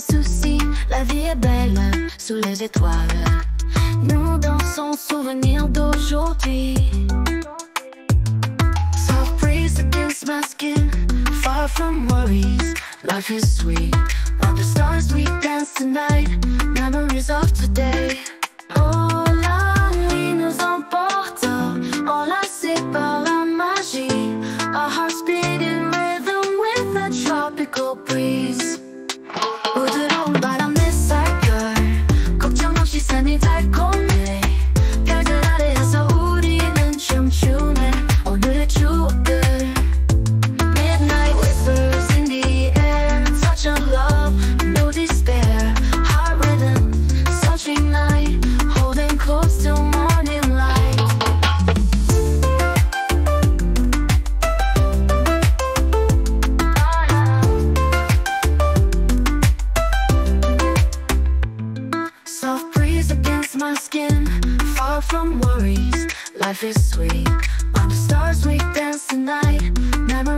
les soucis, la vie est belle sous les étoiles. Nous dansons souvenir d'aujourd'hui. Surprise against my skin, far from worries, life is sweet. Under the stars we dance tonight, memories of today. Oh, la nuit nous emporte, enlacés par la magie. Our hearts beat in rhythm with a tropical breeze. con from worries. Life is sweet. Under stars we dance tonight. Memories.